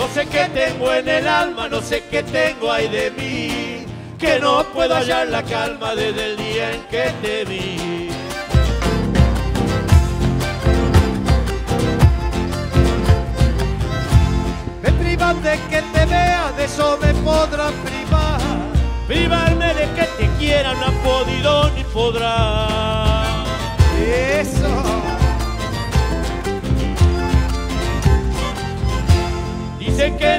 No sé qué tengo en el alma, no sé qué tengo ahí de mí, que no puedo hallar la calma desde el día en que te vi. Me privan de que te vea, de eso me podrán privar. Privarme de que te quiera no ha podido ni podrá.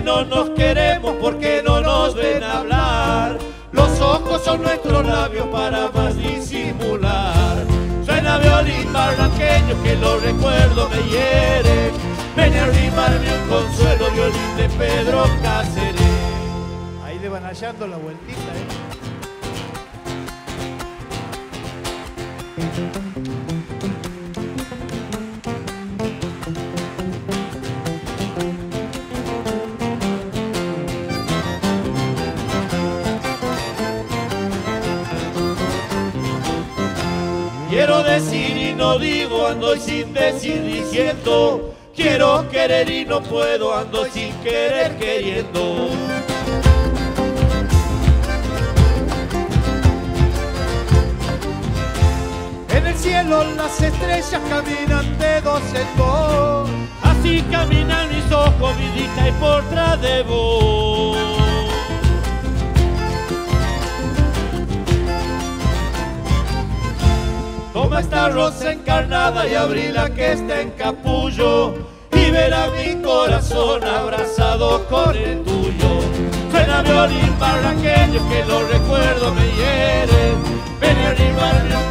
No nos queremos porque no nos ven hablar. Los ojos son nuestros labios para más disimular. Suena violín barranqueño que los recuerdos me hieren. Ven a rimarme un consuelo, violín de Pedro Cáceres. Ahí le van hallando la vueltita, ¿eh? Quiero decir y no digo, ando sin decir diciendo. Quiero querer y no puedo, ando sin querer queriendo. En el cielo las estrellas caminan de dos en dos. Así caminan mis ojos, vidita, y por de vos. Esta rosa encarnada y abrila que está en capullo y verá mi corazón abrazado con el tuyo. Suena violín barranqueño que los recuerdos me hieren. Ven a arrimarme un consuelo,